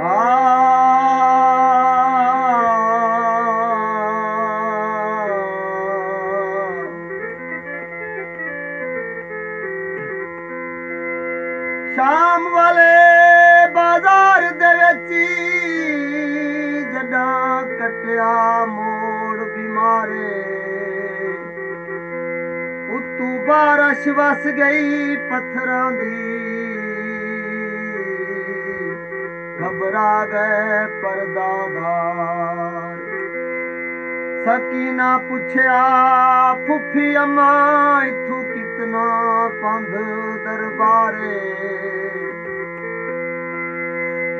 श शाम बाज़ार विची कटिया मोर बिमारे। उतू बार शव गई पत्थर दी। ਘਬਰਾ ਗਏ ਪਰਦਾਦਾਰ ਸਕੀਨਾ ਪੁੱਛਿਆ, ਫੁੱਫੀ ਅੰਮਾ, ਇਥੋਂ ਕਿਤਨਾ ਪੰਧ ਦਰਬਾਰੇ।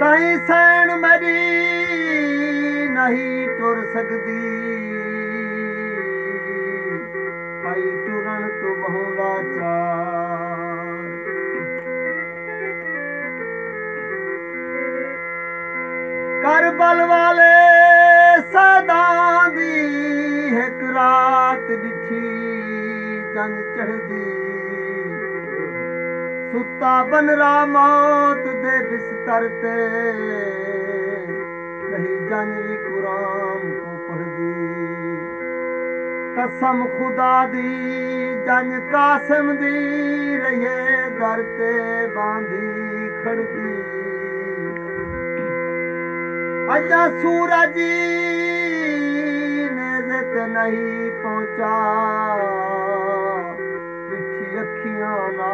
ਤਾਈ ਸੈਣ ਮਰੀ ਨਹੀਂ ਟੁਰ ਸਕਦੀ। ਬਲ ਵਾਲੇ ਸਦਾ ਦੀ ਇੱਕ ਰਾਤ ਡਿਠੀ ਜੰਗ ਚੜਦੀ ਸੁੱਤਾ ਬਨਰਾ ਮੌਤ ਦੇ ਬਿਸਤਰ ਤੇ ਨਹੀਂ ਜੰਗ ਵੀ ਕੁਰਾਨ ਕੋ ਪੜਦੀ ਕਸਮ ਖੁਦਾ ਦੀ, ਜੰਗ ਕਾਸਮ ਦੀ ਰਹੀਏ ਦਰ ਤੇ ਬਾਂਧੀ ਖੜਦੀ अजा सूरज ने जित नहीं पहुंचा। मिठी अखियां ना